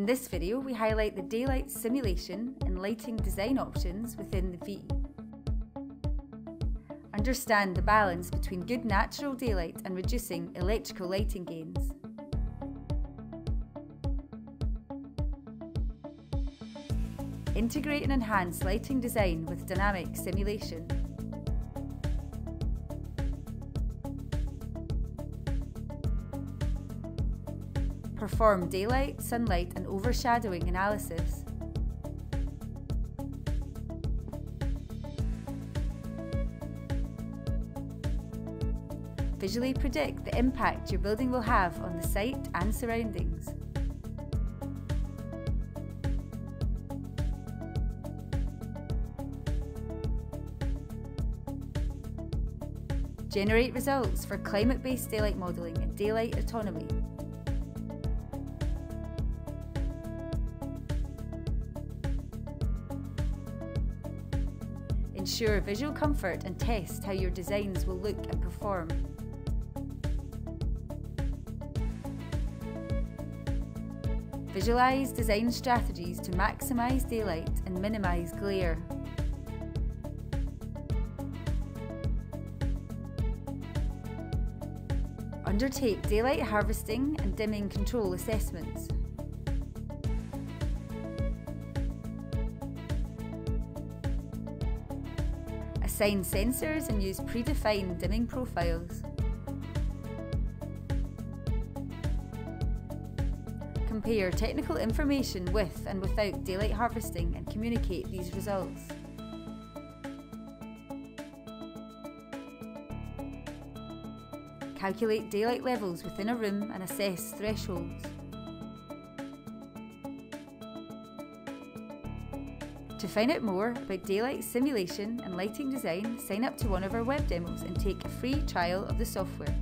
In this video, we highlight the daylight simulation and lighting design options within the VE. Understand the balance between good natural daylight and reducing electrical lighting gains. Integrate and enhance lighting design with dynamic simulation. Perform daylight, sunlight and overshadowing analysis. Visually predict the impact your building will have on the site and surroundings. Generate results for climate-based daylight modelling and daylight autonomy. Ensure visual comfort and test how your designs will look and perform. Visualise design strategies to maximise daylight and minimise glare. Undertake daylight harvesting and dimming control assessments. Assign sensors and use predefined dimming profiles. Compare technical information with and without daylight harvesting and communicate these results. Calculate daylight levels within a room and assess thresholds. To find out more about daylight simulation and lighting design, sign up to one of our web demos and take a free trial of the software.